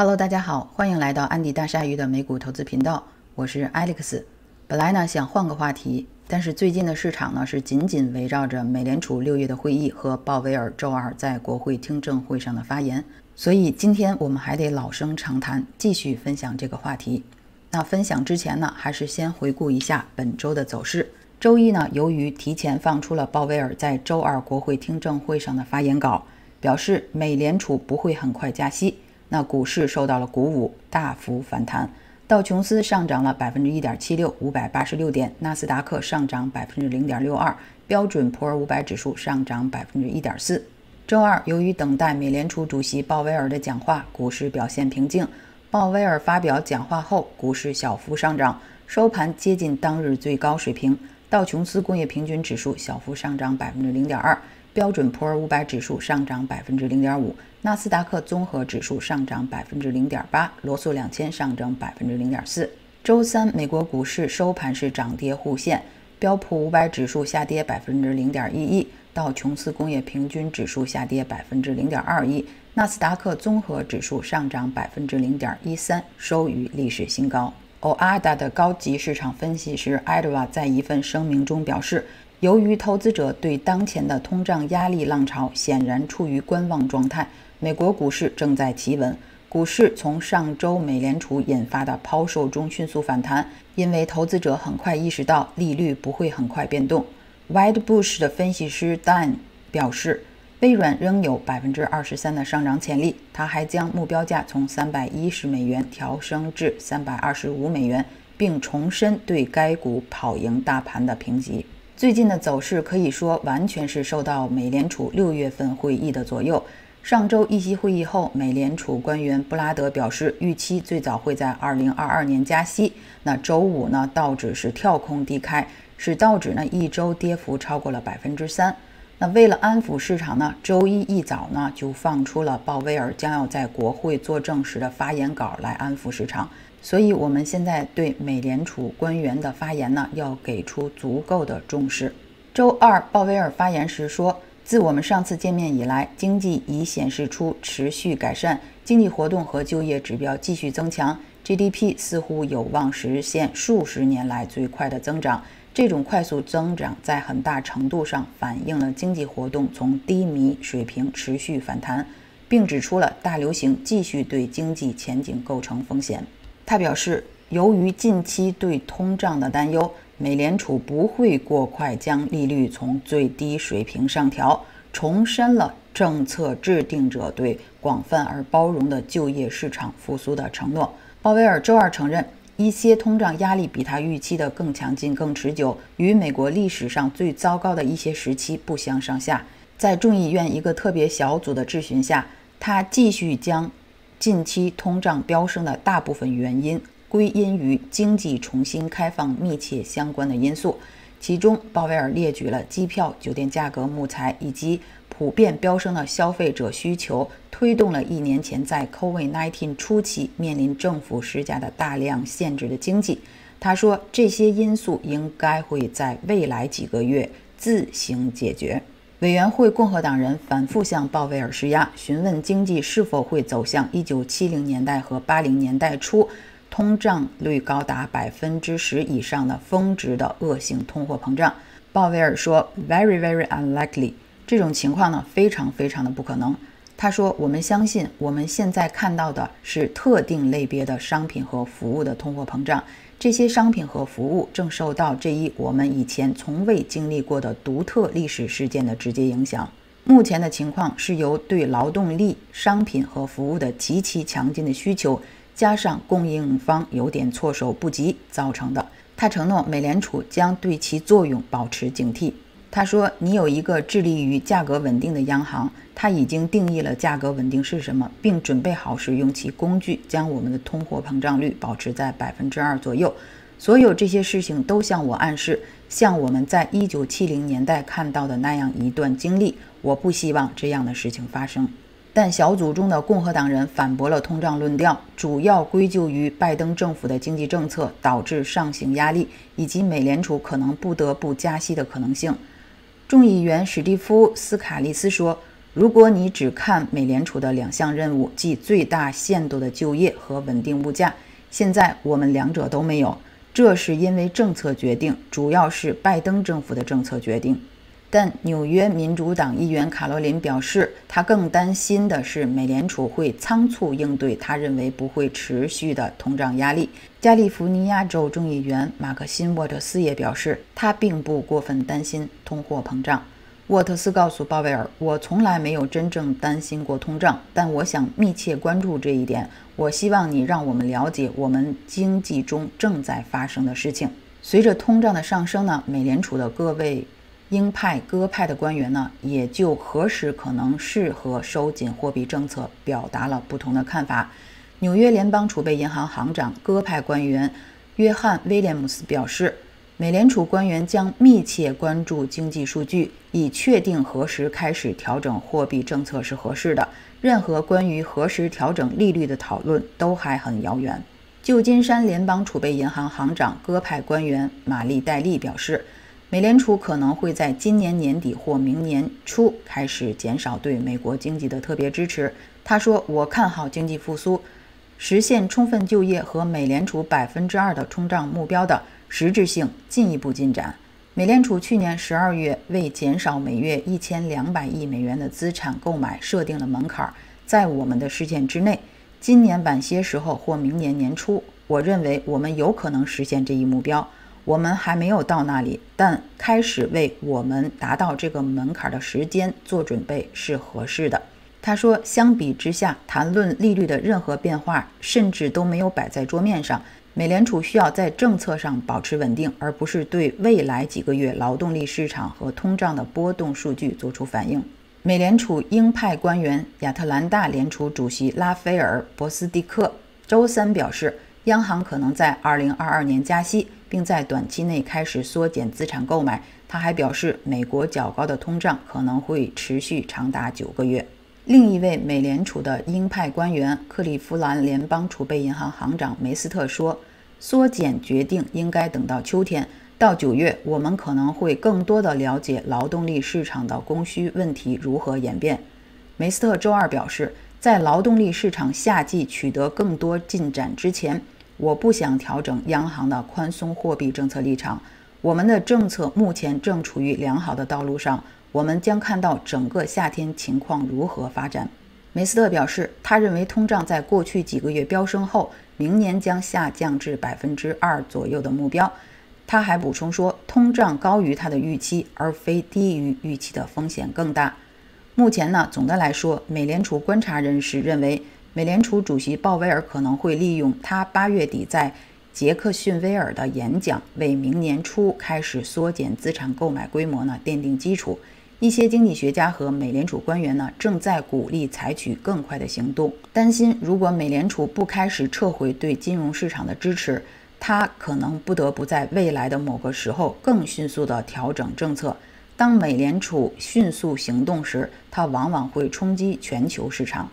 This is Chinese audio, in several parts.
Hello，大家好，欢迎来到安迪大鲨鱼的美股投资频道，我是 Alex。本来呢想换个话题，但是最近的市场呢是紧紧围绕着美联储六月的会议和鲍威尔周二在国会听证会上的发言，所以今天我们还得老生常谈，继续分享这个话题。那分享之前呢，还是先回顾一下本周的走势。周一呢，由于提前放出了鲍威尔在周二国会听证会上的发言稿，表示美联储不会很快加息。那股市受到了鼓舞，大幅反弹，道琼斯上涨了百分之一点七六，五百八十六点；纳斯达克上涨百分之零点六二，标准普尔五百指数上涨百分之一点四。周二，由于等待美联储主席鲍威尔的讲话，股市表现平静。鲍威尔发表讲话后，股市小幅上涨，收盘接近当日最高水平。道琼斯工业平均指数小幅上涨百分之零点二。标准普尔五百指数上涨百分之零点五，纳斯达克综合指数上涨百分之零点八，罗素两千上涨百分之零点四。周三，美国股市收盘是涨跌互现，标普五百指数下跌百分之零点一一，道琼斯工业平均指数下跌百分之零点二一，纳斯达克综合指数上涨百分之零点一三，收于历史新高。欧阿达的高级市场分析师艾德瓦在一份声明中表示。由于投资者对当前的通胀压力浪潮显然处于观望状态，美国股市正在企稳。股市从上周美联储引发的抛售中迅速反弹，因为投资者很快意识到利率不会很快变动。Whitebush 的分析师 Dan 表示，微软仍有百分之二十三的上涨潜力。他还将目标价从三百一十美元调升至三百二十五美元，并重申对该股跑赢大盘的评级。最近的走势可以说完全是受到美联储六月份会议的左右。上周议息会议后，美联储官员布拉德表示，预期最早会在二零二二年加息。那周五呢，道指是跳空低开，使道指呢一周跌幅超过了百分之三。那为了安抚市场呢，周一一早呢就放出了鲍威尔将要在国会作证时的发言稿来安抚市场。所以，我们现在对美联储官员的发言呢，要给出足够的重视。周二，鲍威尔发言时说：“自我们上次见面以来，经济已显示出持续改善，经济活动和就业指标继续增强，GDP 似乎有望实现数十年来最快的增长。这种快速增长在很大程度上反映了经济活动从低迷水平持续反弹，并指出了大流行继续对经济前景构成风险。”他表示，由于近期对通胀的担忧，美联储不会过快将利率从最低水平上调，重申了政策制定者对广泛而包容的就业市场复苏的承诺。鲍威尔周二承认，一些通胀压力比他预期的更强劲、更持久，与美国历史上最糟糕的一些时期不相上下。在众议院一个特别小组的质询下，他继续将。近期通胀飙升的大部分原因归因于经济重新开放密切相关的因素，其中鲍威尔列举了机票、酒店价格、木材以及普遍飙升的消费者需求，推动了一年前在 COVID-19 初期面临政府施加的大量限制的经济。他说，这些因素应该会在未来几个月自行解决。委员会共和党人反复向鲍威尔施压，询问经济是否会走向1970年代和80年代初通胀率高达百分之十以上的峰值的恶性通货膨胀。鲍威尔说：“Very, very unlikely。这种情况呢，非常非常的不可能。”他说：“我们相信，我们现在看到的是特定类别的商品和服务的通货膨胀。”这些商品和服务正受到这一我们以前从未经历过的独特历史事件的直接影响。目前的情况是由对劳动力、商品和服务的极其强劲的需求，加上供应方有点措手不及造成的。他承诺，美联储将对其作用保持警惕。他说：“你有一个致力于价格稳定的央行，它已经定义了价格稳定是什么，并准备好使用其工具，将我们的通货膨胀率保持在百分之二左右。所有这些事情都向我暗示，像我们在一九七零年代看到的那样一段经历。我不希望这样的事情发生。”但小组中的共和党人反驳了通胀论调，主要归咎于拜登政府的经济政策导致上行压力，以及美联储可能不得不加息的可能性。众议员史蒂夫·斯卡利斯说：“如果你只看美联储的两项任务，即最大限度的就业和稳定物价，现在我们两者都没有。这是因为政策决定，主要是拜登政府的政策决定。但纽约民主党议员卡罗琳表示，他更担心的是美联储会仓促应对他认为不会持续的通胀压力。加利福尼亚州众议员马克辛沃特斯也表示，他并不过分担心通货膨胀。沃特斯告诉鲍威尔：“我从来没有真正担心过通胀，但我想密切关注这一点。我希望你让我们了解我们经济中正在发生的事情。随着通胀的上升呢，美联储的各位。”鹰派、鸽派的官员呢，也就何时可能适合收紧货币政策表达了不同的看法。纽约联邦储备银行行长、鸽派官员约翰·威廉姆斯表示，美联储官员将密切关注经济数据，以确定何时开始调整货币政策是合适的。任何关于何时调整利率的讨论都还很遥远。旧金山联邦储备银行行长、鸽派官员玛丽·戴利表示。美联储可能会在今年年底或明年初开始减少对美国经济的特别支持。他说：“我看好经济复苏，实现充分就业和美联储百分之二的通胀目标的实质性进一步进展。”美联储去年十二月为减少每月一千两百亿美元的资产购买设定了门槛，在我们的视线之内。今年晚些时候或明年年初，我认为我们有可能实现这一目标。我们还没有到那里，但开始为我们达到这个门槛的时间做准备是合适的。他说：“相比之下，谈论利率的任何变化甚至都没有摆在桌面上。美联储需要在政策上保持稳定，而不是对未来几个月劳动力市场和通胀的波动数据做出反应。”美联储鹰派官员亚特兰大联储主席拉斐尔·博斯蒂克周三表示。央行可能在2022年加息，并在短期内开始缩减资产购买。他还表示，美国较高的通胀可能会持续长达九个月。另一位美联储的鹰派官员克利夫兰联邦储备银行行长梅斯特说：“缩减决定应该等到秋天，到九月，我们可能会更多地了解劳动力市场的供需问题如何演变。”梅斯特周二表示，在劳动力市场夏季取得更多进展之前。我不想调整央行的宽松货币政策立场。我们的政策目前正处于良好的道路上。我们将看到整个夏天情况如何发展。梅斯特表示，他认为通胀在过去几个月飙升后，明年将下降至百分之二左右的目标。他还补充说，通胀高于他的预期，而非低于预期的风险更大。目前呢，总的来说，美联储观察人士认为。美联储主席鲍威尔可能会利用他八月底在杰克逊威尔的演讲，为明年初开始缩减资产购买规模呢奠定基础。一些经济学家和美联储官员呢正在鼓励采取更快的行动，担心如果美联储不开始撤回对金融市场的支持，他可能不得不在未来的某个时候更迅速地调整政策。当美联储迅速行动时，它往往会冲击全球市场。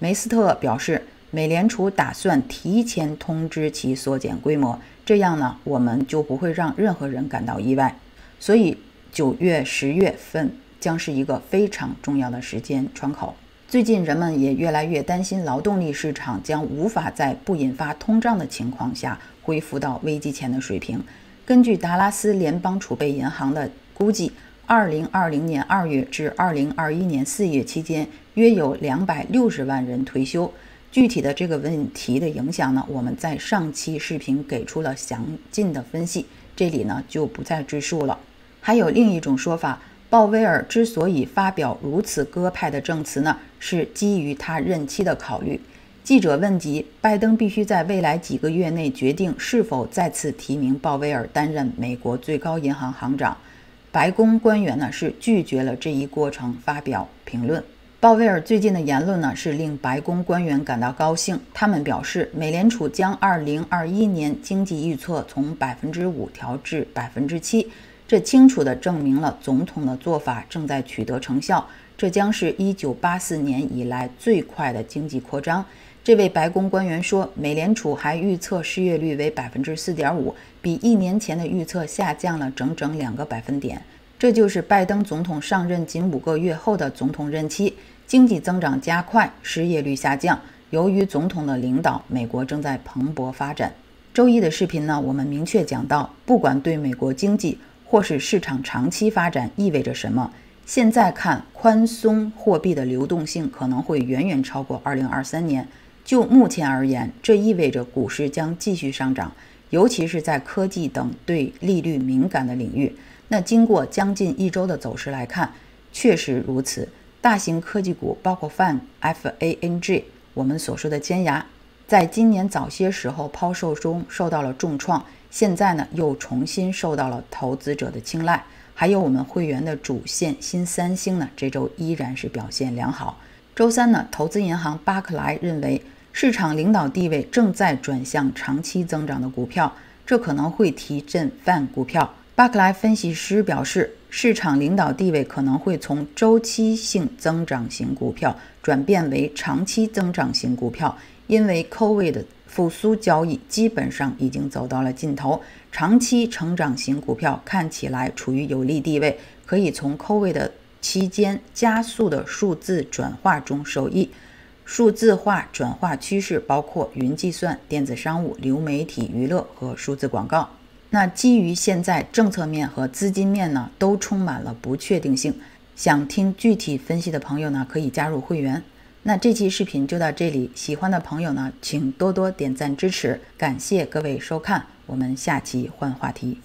梅斯特表示，美联储打算提前通知其缩减规模，这样呢，我们就不会让任何人感到意外。所以，九月、十月份将是一个非常重要的时间窗口。最近，人们也越来越担心劳动力市场将无法在不引发通胀的情况下恢复到危机前的水平。根据达拉斯联邦储备银行的估计。二零二零年二月至二零二一年四月期间，约有两百六十万人退休。具体的这个问题的影响呢，我们在上期视频给出了详尽的分析，这里呢就不再赘述了。还有另一种说法，鲍威尔之所以发表如此鸽派的证词呢，是基于他任期的考虑。记者问及拜登必须在未来几个月内决定是否再次提名鲍威尔担任美国最高银行行长。白宫官员呢是拒绝了这一过程发表评论。鲍威尔最近的言论呢是令白宫官员感到高兴。他们表示，美联储将2021年经济预测从百分之五调至百分之七，这清楚地证明了总统的做法正在取得成效。这将是一九八四年以来最快的经济扩张。这位白宫官员说，美联储还预测失业率为百分之四点五，比一年前的预测下降了整整两个百分点。这就是拜登总统上任仅五个月后的总统任期，经济增长加快，失业率下降。由于总统的领导，美国正在蓬勃发展。周一的视频呢，我们明确讲到，不管对美国经济或是市场长期发展意味着什么，现在看宽松货币的流动性可能会远远超过2023年。就目前而言，这意味着股市将继续上涨，尤其是在科技等对利率敏感的领域。那经过将近一周的走势来看，确实如此。大型科技股，包括 FAN、FANG，我们所说的尖牙，在今年早些时候抛售中受到了重创，现在呢又重新受到了投资者的青睐。还有我们会员的主线新三星呢，这周依然是表现良好。周三呢，投资银行巴克莱认为。市场领导地位正在转向长期增长的股票，这可能会提振泛股票。巴克莱分析师表示，市场领导地位可能会从周期性增长型股票转变为长期增长型股票，因为 COVID 的复苏交易基本上已经走到了尽头。长期成长型股票看起来处于有利地位，可以从 COVID 的期间加速的数字转化中受益。数字化转化趋势包括云计算、电子商务、流媒体、娱乐和数字广告。那基于现在政策面和资金面呢，都充满了不确定性。想听具体分析的朋友呢，可以加入会员。那这期视频就到这里，喜欢的朋友呢，请多多点赞支持。感谢各位收看，我们下期换话题。